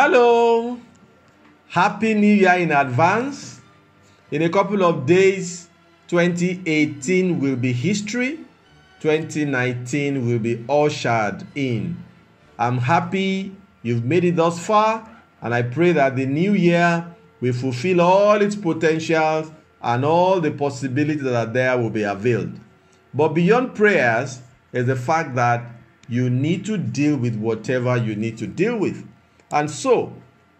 Hello, Happy New Year in advance. In a couple of days, 2018 will be history, 2019 will be ushered in. I'm happy you've made it thus far, and I pray that the new year will fulfill all its potentials and all the possibilities that are there will be availed. But beyond prayers is the fact that you need to deal with whatever you need to deal with. And so,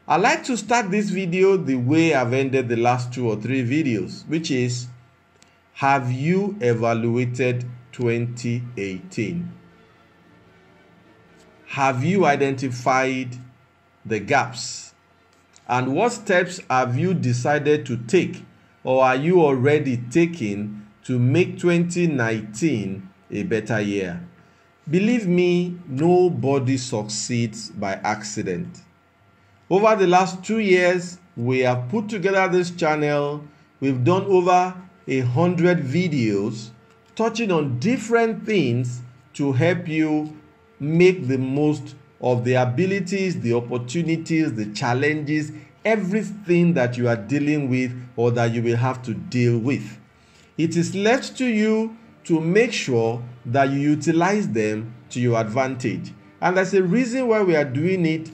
I like to start this video the way I've ended the last two or three videos, which is Have you evaluated 2018? Have you identified the gaps? And what steps have you decided to take or are you already taking to make 2019 a better year? Believe me, nobody succeeds by accident. Over the last two years, we have put together this channel. We've done over a hundred videos touching on different things to help you make the most of the abilities, the opportunities, the challenges, everything that you are dealing with or that you will have to deal with. It is left to you to make sure that you utilize them to your advantage. And there's a reason why we are doing it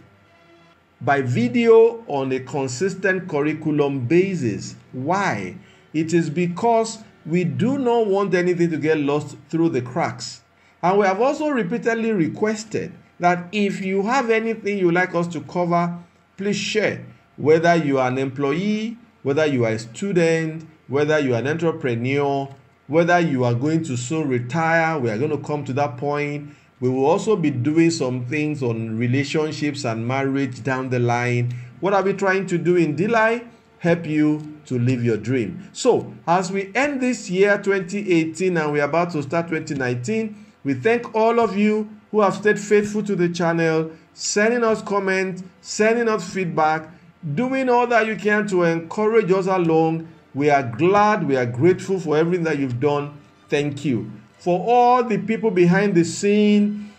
by video on a consistent curriculum basis. Why? It is because we do not want anything to get lost through the cracks. And we have also repeatedly requested that if you have anything you like us to cover, please share. Whether you are an employee, whether you are a student, whether you are an entrepreneur, whether you are going to soon retire, we are going to come to that point. We will also be doing some things on relationships and marriage down the line. What are we trying to do in Delay? Help you to live your dream. So, as we end this year 2018 and we're about to start 2019, we thank all of you who have stayed faithful to the channel, sending us comments, sending us feedback, doing all that you can to encourage us along. We are glad, we are grateful for everything that you've done. Thank you. For all the people behind the scene,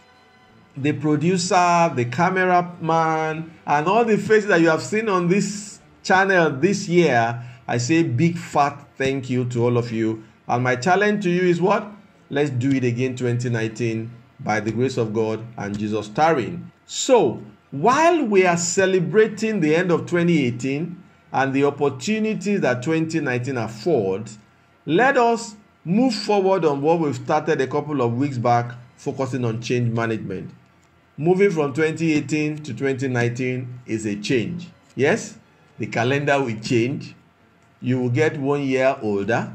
the producer, the cameraman, and all the faces that you have seen on this channel this year, I say big fat thank you to all of you. And my challenge to you is what? Let's do it again 2019 by the grace of God and Jesus tarrying. So, while we are celebrating the end of 2018 and the opportunities that 2019 affords, let us move forward on what we've started a couple of weeks back, focusing on change management. Moving from 2018 to 2019 is a change. Yes, the calendar will change. You will get one year older.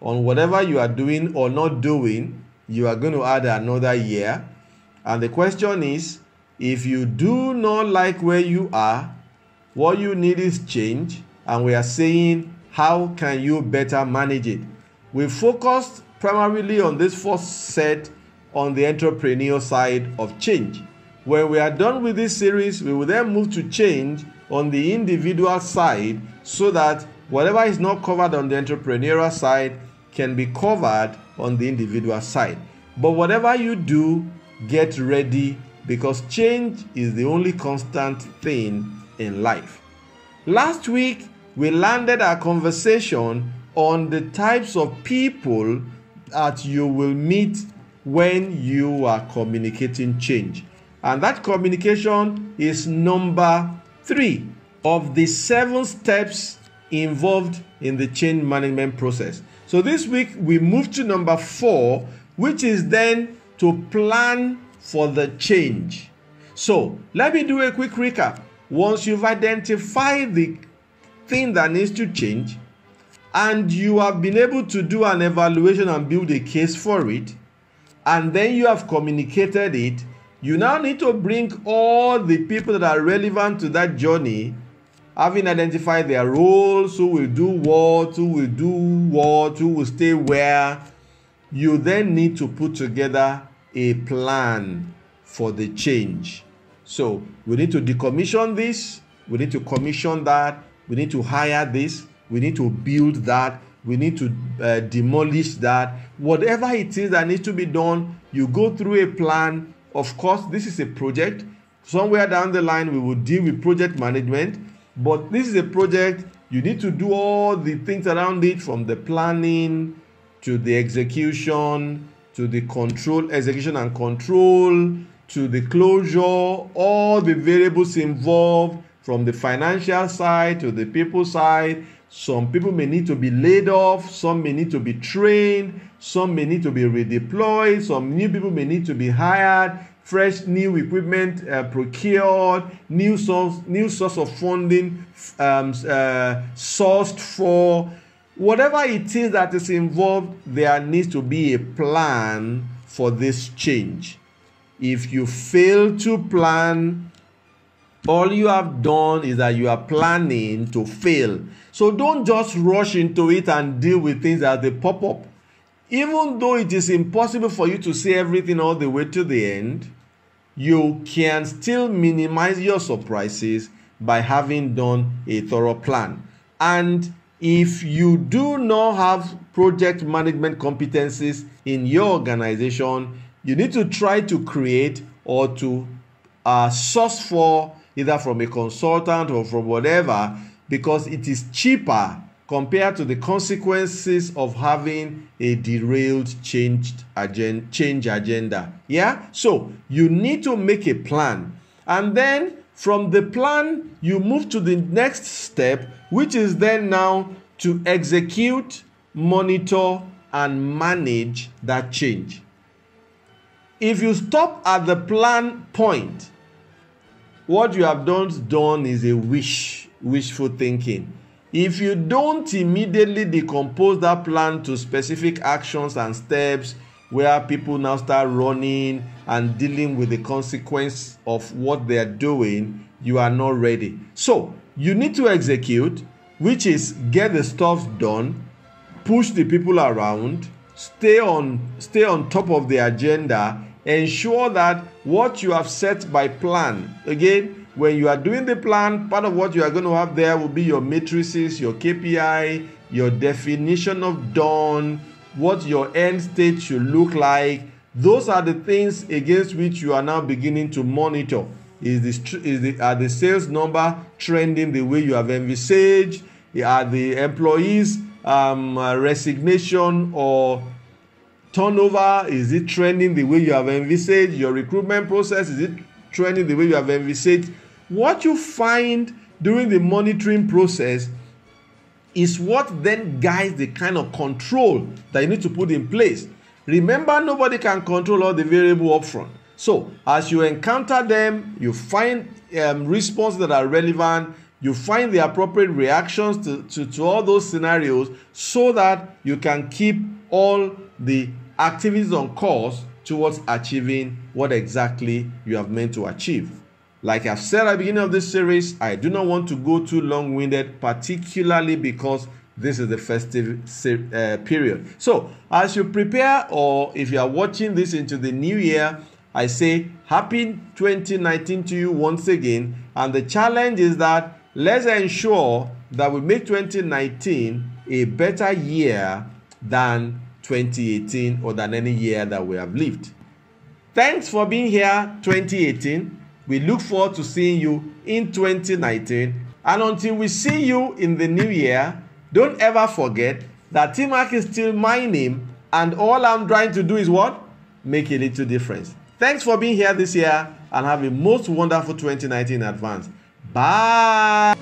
On whatever you are doing or not doing, you are going to add another year. And the question is if you do not like where you are, what you need is change. And we are saying, how can you better manage it? We focused primarily on this first set on the entrepreneurial side of change. When we are done with this series, we will then move to change on the individual side so that whatever is not covered on the entrepreneurial side can be covered on the individual side. But whatever you do, get ready because change is the only constant thing in life. Last week, we landed our conversation on the types of people that you will meet when you are communicating change. And that communication is number three of the seven steps involved in the change management process. So this week we move to number four, which is then to plan for the change. So let me do a quick recap. Once you've identified the thing that needs to change, and you have been able to do an evaluation and build a case for it, and then you have communicated it, you now need to bring all the people that are relevant to that journey, having identified their roles, who will do what, who will do what, who will stay where. You then need to put together a plan for the change. So we need to decommission this, we need to commission that, we need to hire this, we need to build that we need to uh, demolish that. Whatever it is that needs to be done you go through a plan. Of course this is a project. Somewhere down the line we will deal with project management. But this is a project you need to do all the things around it from the planning to the execution to the control execution and control to the closure all the variables involved from the financial side to the people side some people may need to be laid off, some may need to be trained, some may need to be redeployed, some new people may need to be hired, fresh new equipment uh, procured, new source, new source of funding um, uh, sourced for. Whatever it is that is involved, there needs to be a plan for this change. If you fail to plan, all you have done is that you are planning to fail. So don't just rush into it and deal with things as they pop up. Even though it is impossible for you to see everything all the way to the end, you can still minimize your surprises by having done a thorough plan. And if you do not have project management competencies in your organization, you need to try to create or to uh, source for either from a consultant or from whatever because it is cheaper compared to the consequences of having a derailed changed agenda, change agenda. Yeah? So you need to make a plan. And then from the plan, you move to the next step, which is then now to execute, monitor, and manage that change. If you stop at the plan point, what you have done is a wish wishful thinking. If you don't immediately decompose that plan to specific actions and steps where people now start running and dealing with the consequence of what they are doing you are not ready. So you need to execute which is get the stuff done push the people around stay on stay on top of the agenda ensure that what you have set by plan again when you are doing the plan part of what you are going to have there will be your matrices your kpi your definition of done what your end state should look like. Those are the things against which you are now beginning to monitor. Is the is the are the sales number trending the way you have envisaged? Are the employees um, uh, resignation or turnover? Is it trending the way you have envisaged your recruitment process? Is it trending the way you have envisaged? What you find during the monitoring process is what then guides the kind of control that you need to put in place. Remember nobody can control all the variable upfront. So as you encounter them you find um, responses that are relevant you find the appropriate reactions to, to, to all those scenarios so that you can keep all the activities on course towards achieving what exactly you have meant to achieve. Like I've said at the beginning of this series, I do not want to go too long winded, particularly because this is the festive uh, period. So, as you prepare, or if you are watching this into the new year, I say happy 2019 to you once again. And the challenge is that let's ensure that we make 2019 a better year than 2018 or than any year that we have lived. Thanks for being here 2018. We look forward to seeing you in 2019. And until we see you in the new year, don't ever forget that T-Mac is still my name and all I'm trying to do is what? Make a little difference. Thanks for being here this year and have a most wonderful 2019 in advance. Bye.